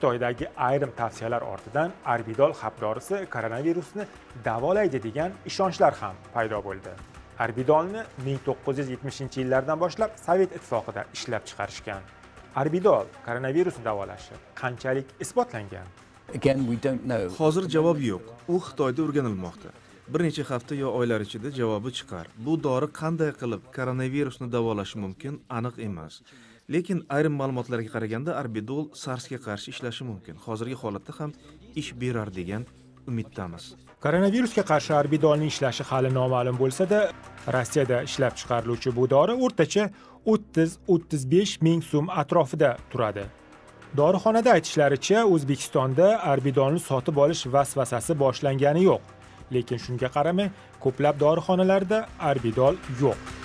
xitoydagi ayrim tavsiyalar ortidan arbidol xapdorisi koronavirusni davolaydi degan ishonchlar ham paydo bo'ldi. Arbidolni 1970 yillardan boshlab sovet ittifoqida ishlab chiqarishgan. Arbidol koronavirusni davolashi qanchalik isbotlangan? Again, we don't know. hozir javob yo'q. U xitoyda o'rganilmoqda. Bir necha hafta yo oylar ichida javobi chiqar. Bu dori qanday qilib koronavirusni davolashi mumkin aniq emas lekin ayrim ma'lumotlarga qaraganda arbidol sarsga qarshi ishlashi mumkin hozirgi holatda ham ish berar degan umiddamiz koronavirusga qarshi arbidolning ishlashi hali noma'lum bo'lsa-da, Rossiyada ishlab chiqariluvchi bu dori o'rtacha 30-35 ming so'm atrofida turadi. Dorixonada aytishlaricha, O'zbekistonda arbidolni sotib olish vasvasasi boshlangani yo'q. Lekin shunga qaramay, ko'plab dorixonalarda arbidol yo'q.